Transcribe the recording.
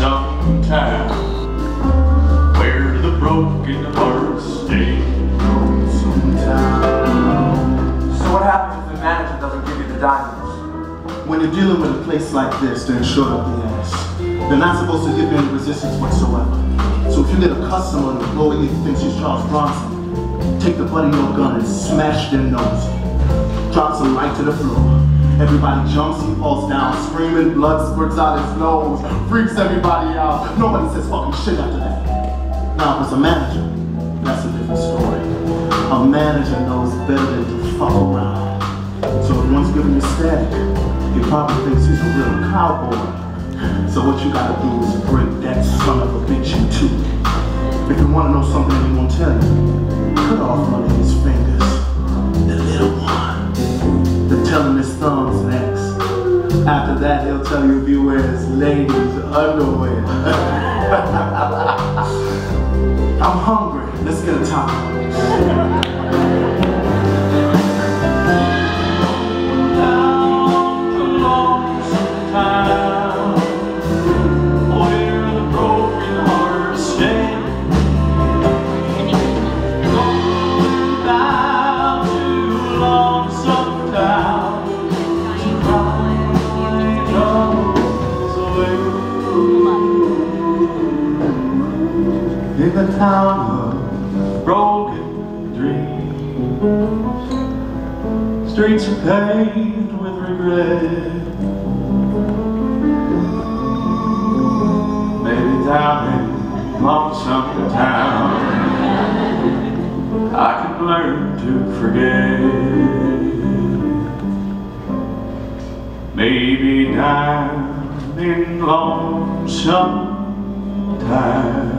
lonesome town where the broken hearts stay. Lonesome town. So what happens if the manager doesn't give you the diamonds? When you're dealing with a place like this, they're short up the ass. They're not supposed to give you any resistance whatsoever. So if you get a customer, an employee who thinks he's Charles Bronson, take the butt of your gun and smash their nose. Drop some right to the floor. Everybody jumps, he falls down, screaming, blood spurts out his nose, freaks everybody out. Nobody says fucking shit after that. Now, it's a manager, that's a different story. A manager knows better than to fuck around. So if one's giving you static, he probably thinks he's a real cowboy. So what you gotta do is break that son of a bitch in two. If you wanna know something that he won't tell you, cut off one of his fingers. The little one. That, he'll tell you if he wears ladies' underwear. I'm hungry. Let's get a taco. In the town of broken dreams. Streets are paved with regret. Maybe down in lonesome town, I can learn to forget. Maybe down in lonesome town.